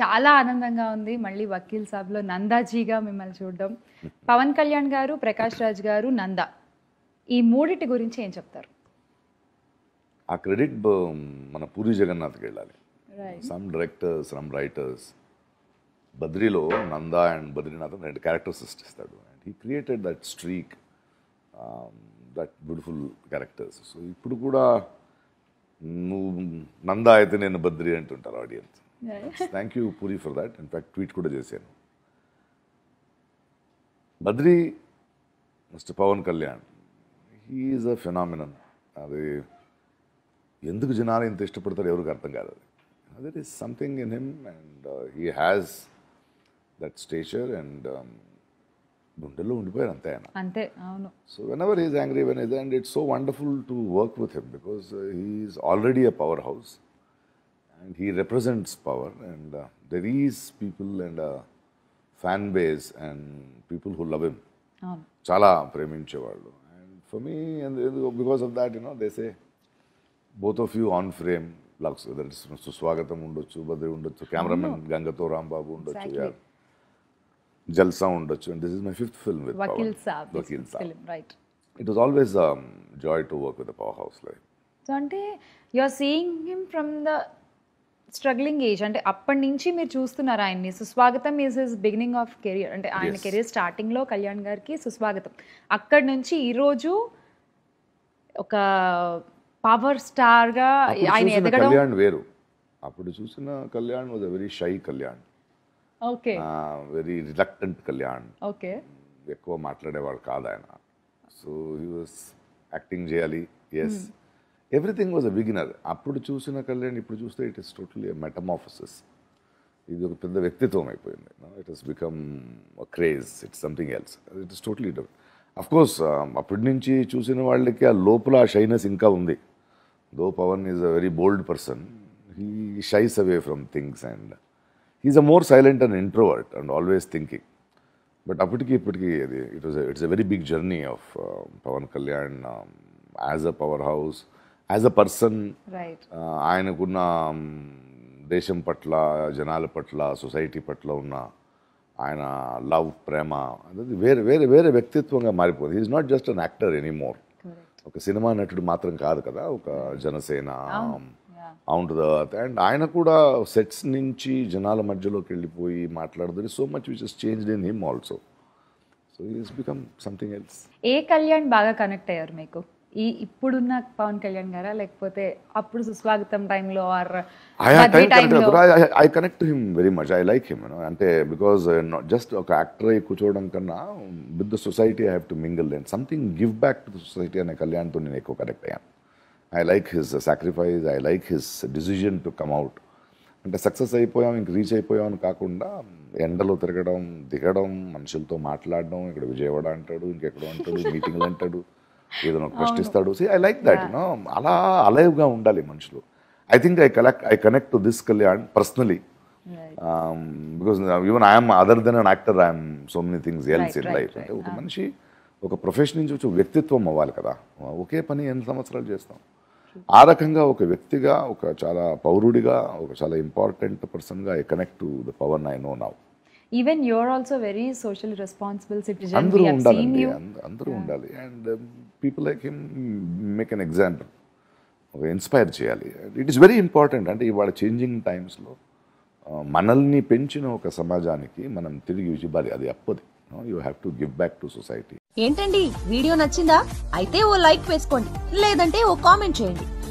చాలా ఆనందంగా ఉంది. మళ్ళీ వకీల్ సాబ్లో నందాజీగా మిమ్మల్ని చూడడం. పవన్ కళ్యాణ్ గారు ప్రకాష్ రాజ్ గారు నంద. ఈ మూడిటి గురించి ఏం చెప్తారు? ఆ క్రెడిట్ మన పూరి జగన్నాథ్కి వెళ్ళాలి సమ్ డైరెక్టర్స్ సమ్ రైటర్స్ బద్రీలో నందా అండ్ బద్రీనాథ్ రెండు characters సృష్టిస్తాడు. And he created that streak that beautiful characters so ఇప్పుడు కూడా నువ్వు నందా అయితే నేను బద్రి అంటుంటారు audience thank you Puri for that in fact tweet కూడా చేశాను. Badri mister Pawan Kalyan he's a phenomenon అది ఎందుకు జనాలు ఇంత ఇష్టపడతారు ఎవరికి అర్థం కాదు అది. There is something in him and he has that stature and గుండెల్లో ఉండిపోయారు అంతే ఆయన. అంతే అవును. So whenever is angry when is and it's so wonderful to work with him because he's already a powerhouse and he represents power and there is people and fan base and people who love him చాలా ప్రేమించేవాళ్ళు. And for me because of that you know these both of you on frame looks Suswagatham ఉండొచ్చు బద్రి ఉండొచ్చు cameraman గంగతో Rambabu ఉండొచ్చు. జల్సా ఉండొచ్చు and this is my fifth film with Vakeel Saab Vakeel Saab right it was always joy to work with powerhouse like so అంటే you are seeing him from the struggling age అంటే అప్పటి నుంచి మీరు చూస్తున్నారు ఆయన్ని? Suswagatham is his beginning of career అంటే ఆయన. Career స్టార్టింగ్లో కళ్యాణ్ గారికి సుస్వాగతం. అక్కడి నుంచి ఈరోజు ఒక పవర్ స్టార్గా ఆయన ఎదగడం కళ్యాణ్ వేరు. అప్పుడు చూసిన Kalyan was a very shy Kalyan. Very reluctant Kalyan. Okay. ఎక్కువ మాట్లాడేవాడు కాదు ఆయన. సో హీ వాస్ యాక్టింగ్ చేయాలి. Yes everything was a beginner అప్పుడు చూసిన కళ్యాణ్ ఇప్పుడు చూస్తే ఇట్ ఇస్ టోటలీ మెటమాఫసిస్ ఇది ఒక పెద్ద వ్యక్తిత్వం అయిపోయింది. It is become craze it's something else it is totally of course అప్పటి నుంచి చూసిన వాళ్ళకి ఆ లోపల ఆ షైనెస్ ఇంకా ఉంది. Though Pawan is a very bold person he shies away from things and he's a more silent and introvert and always thinking but అప్పటికి ఇప్పటికి అది it was it's a very big journey of Pawan Kalyan as a powerhouse as a person ఆయనకున్న um, దేశం పట్ల జనాల పట్ల society పట్ల ఉన్న ఆయన లవ్ ప్రేమ అది వేరే వేరే వేరే వ్యక్తిత్వంగా మారిపోతుంది is not just an actor anymore ఒక సినిమా నటుడు మాత్రం కాదు కదా ఒక జనసేన అవుట్ ద అండ్ ఆయన కూడా సెట్స్ నుంచి జనాల మధ్యలోకి వెళ్ళిపోయి మాట్లాడుతుంది so much which is changed in him also so is become something else a Kalyan బాగా కనెక్ట్ అయ్యారు మీకు? ఈ ఇప్పుడున్న పవన్ కళ్యాణ్ గారా? లేకపోతే అప్పుడు సుస్వాగతం టైంలో are him very much. I like him, you know. అంటే బికాస్ జస్ట్ ఒక యాక్టర్ అయి కూర్చోవడం కన్నా with the society I have to mingle and something give back to the society అనే కళ్యాణ్తో నేను ఎక్కువ కనెక్ట్ అయ్యాను. I like his sacrifice I like his decision to come out అంటే సక్సెస్ అయిపోయాం ఇంక రీచ్ అయిపోయాం అని కాకుండా ఎండలో తిరగడం దిగడం మనుషులతో మాట్లాడడం ఇక్కడ విజయవాడ అంటాడు ఇంకెక్కడో అంటాడు మీటింగ్లు అంటాడు ఏదైనా ప్రశ్నిస్తాడు see I like that you know అలా అలైవ్గా ఉండాలి మనుషులు. I think I collect I connect to this Kalyan personally because even I'm other than an actor I'm so many things else in life అంటే ఒక మనిషి ఒక ప్రొఫెషన్ నుంచి వచ్చి వ్యక్తిత్వం అవ్వాలి కదా. ఒకే పని ఎన్ని సంవత్సరాలు చేస్తాం? ఆ రకంగా ఒక వ్యక్తిగా ఒక చాలా పౌరుడిగా ఒక చాలా ఇంపార్టెంట్ పర్సన్గా I connect to the power I know now even you're also very social responsible citizen అందరూ ఉండాలండి. అంద- అందరూ ఉండాలి. And people like him make an example ఒక ఇన్స్పైర్ చేయాలి. ఇట్ ఈస్ వెరీ ఇంపార్టెంట్ అంటే ఇవాళ చేంజింగ్ టైమ్స్లో మనల్ని పెంచిన ఒక సమాజానికి మనం తిరిగి ఇవ్వాలి. అది అప్పది. You have to give back to society ఏంటండి? వీడియో నచ్చిందా? అయితే ఓ లైక్ వేసుకోండి. లేదంటే ఓ కామెంట్ చేయండి.